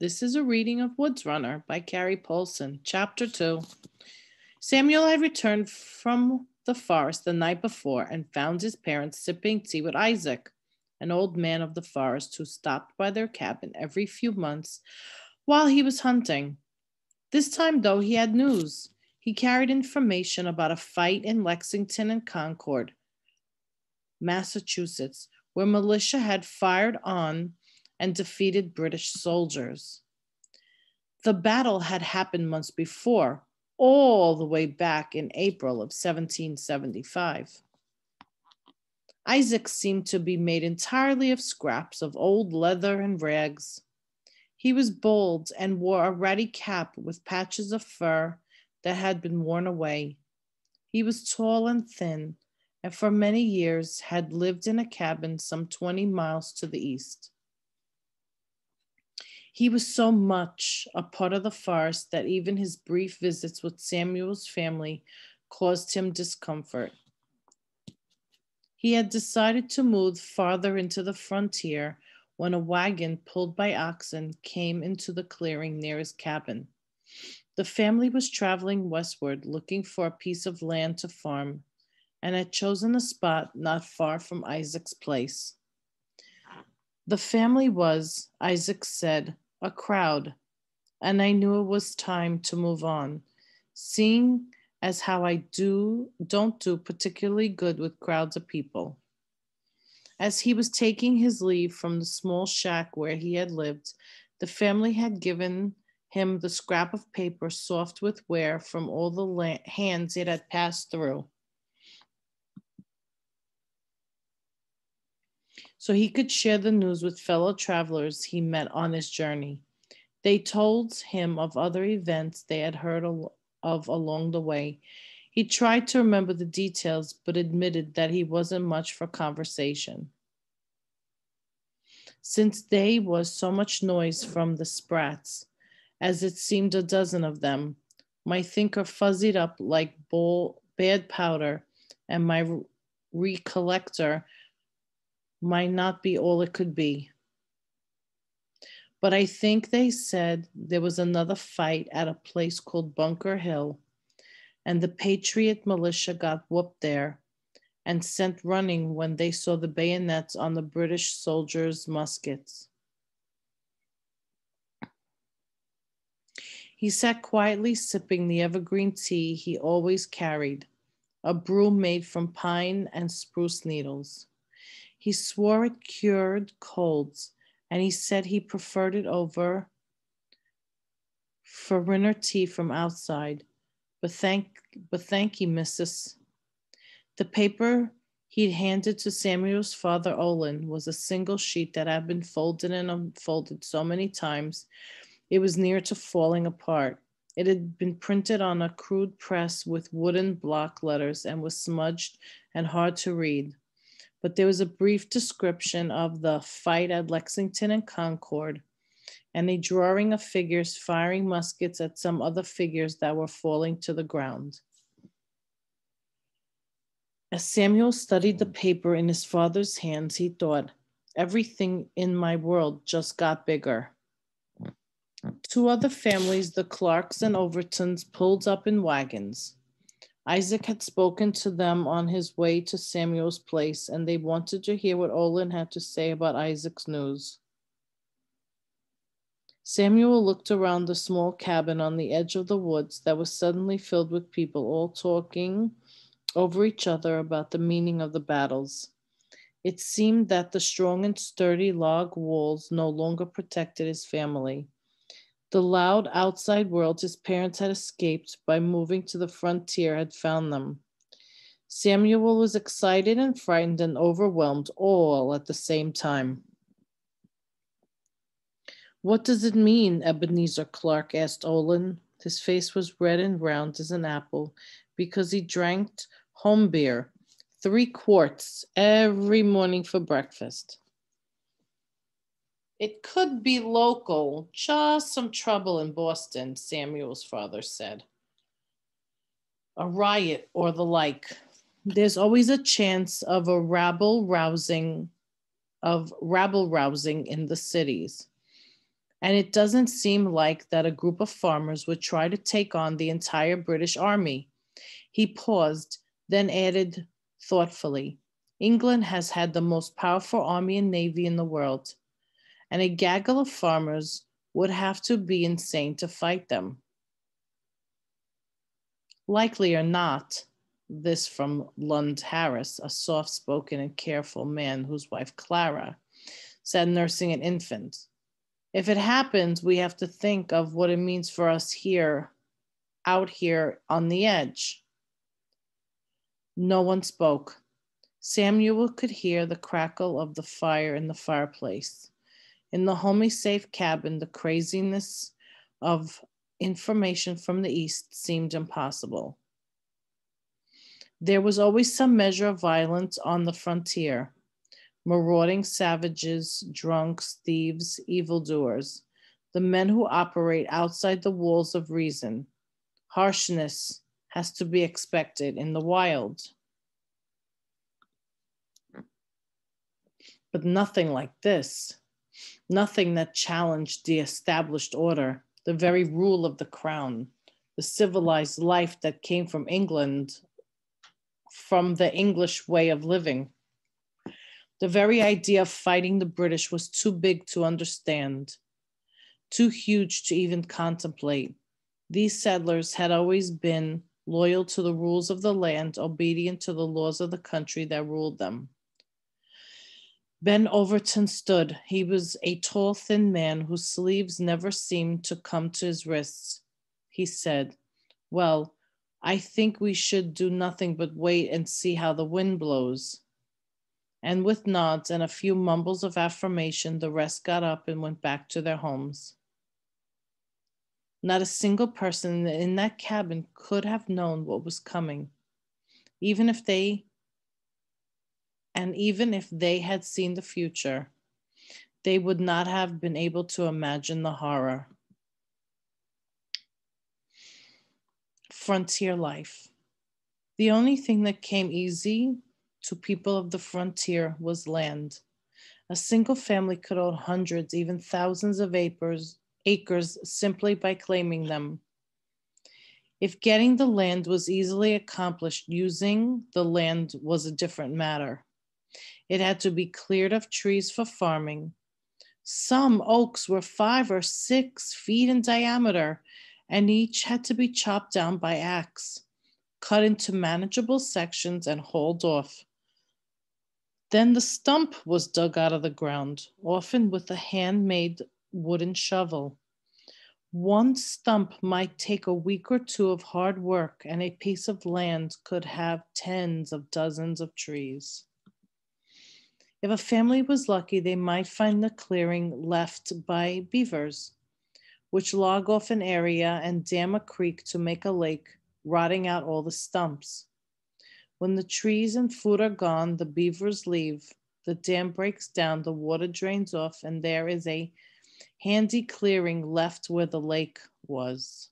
This is a reading of Woods Runner by Gary Paulsen, Chapter 2. Samuel had returned from the forest the night before and found his parents sipping tea with Isaac, an old man of the forest who stopped by their cabin every few months while he was hunting. This time, though, he had news. He carried information about a fight in Lexington and Concord, Massachusetts, where militia had fired on and defeated British soldiers. The battle had happened months before, all the way back in April of 1775. Isaac seemed to be made entirely of scraps of old leather and rags. He was bald and wore a ratty cap with patches of fur that had been worn away. He was tall and thin, and for many years had lived in a cabin some 20 miles to the east. He was so much a part of the forest that even his brief visits with Samuel's family caused him discomfort. He had decided to move farther into the frontier when a wagon pulled by oxen came into the clearing near his cabin. The family was traveling westward looking for a piece of land to farm and had chosen a spot not far from Isaac's place. The family was, Isaac said, a crowd, and I knew it was time to move on, seeing as how I do don't do particularly good with crowds of people. As he was taking his leave from the small shack where he had lived, the family had given him the scrap of paper soft with wear from all the la- hands it had passed through. So he could share the news with fellow travelers he met on his journey. They told him of other events they had heard of along the way. He tried to remember the details, but admitted that he wasn't much for conversation. Since there was so much noise from the sprats, as it seemed a dozen of them, my thinker fuzzied up like bull, bad powder, and my recollector might not be all it could be. But I think they said there was another fight at a place called Bunker Hill, and the Patriot militia got whooped there and sent running when they saw the bayonets on the British soldiers' muskets. He sat quietly sipping the evergreen tea he always carried, a brew made from pine and spruce needles. He swore it cured colds and he said he preferred it over foreigner tea from outside. But thank, but thank you, Mrs. The paper he'd handed to Samuel's father, Olin, was a single sheet that had been folded and unfolded so many times it was near to falling apart. It had been printed on a crude press with wooden block letters and was smudged and hard to read but there was a brief description of the fight at Lexington and Concord and a drawing of figures firing muskets at some other figures that were falling to the ground. As Samuel studied the paper in his father's hands, he thought, everything in my world just got bigger. Two other families, the Clarks and Overtons, pulled up in wagons. Isaac had spoken to them on his way to Samuel's place, and they wanted to hear what Olin had to say about Isaac's news. Samuel looked around the small cabin on the edge of the woods that was suddenly filled with people, all talking over each other about the meaning of the battles. It seemed that the strong and sturdy log walls no longer protected his family. The loud outside world his parents had escaped by moving to the frontier had found them. Samuel was excited and frightened and overwhelmed all at the same time. What does it mean? Ebenezer Clark asked Olin. His face was red and round as an apple because he drank home beer, three quarts every morning for breakfast. It could be local, just some trouble in Boston, Samuel's father said. A riot or the like. There's always a chance of a rabble rousing, of rabble rousing in the cities. And it doesn't seem like that a group of farmers would try to take on the entire British army. He paused, then added thoughtfully England has had the most powerful army and navy in the world, and a gaggle of farmers would have to be insane to fight them. Likely or not, this from Lund Harris, a soft spoken and careful man whose wife Clara said nursing an infant. If it happens, we have to think of what it means for us here, out here on the edge. No one spoke. Samuel could hear the crackle of the fire in the fireplace. In the homely safe cabin, the craziness of information from the East seemed impossible. There was always some measure of violence on the frontier marauding savages, drunks, thieves, evildoers, the men who operate outside the walls of reason. Harshness has to be expected in the wild. But nothing like this, nothing that challenged the established order, the very rule of the crown, the civilized life that came from England, from the English way of living. The very idea of fighting the British was too big to understand, too huge to even contemplate. These settlers had always been loyal to the rules of the land, obedient to the laws of the country that ruled them. Ben Overton stood. He was a tall, thin man whose sleeves never seemed to come to his wrists. He said, Well, I think we should do nothing but wait and see how the wind blows. And with nods and a few mumbles of affirmation, the rest got up and went back to their homes. Not a single person in that cabin could have known what was coming, even if they and even if they had seen the future, they would not have been able to imagine the horror. Frontier life. The only thing that came easy to people of the frontier was land. A single family could own hundreds, even thousands of acres, acres simply by claiming them. If getting the land was easily accomplished, using the land was a different matter. It had to be cleared of trees for farming. Some oaks were five or six feet in diameter, and each had to be chopped down by axe, cut into manageable sections, and hauled off. Then the stump was dug out of the ground, often with a handmade wooden shovel. One stump might take a week or two of hard work, and a piece of land could have tens of dozens of trees. If a family was lucky, they might find the clearing left by beavers, which log off an area and dam a creek to make a lake, rotting out all the stumps. When the trees and food are gone, the beavers leave, the dam breaks down, the water drains off, and there is a handy clearing left where the lake was.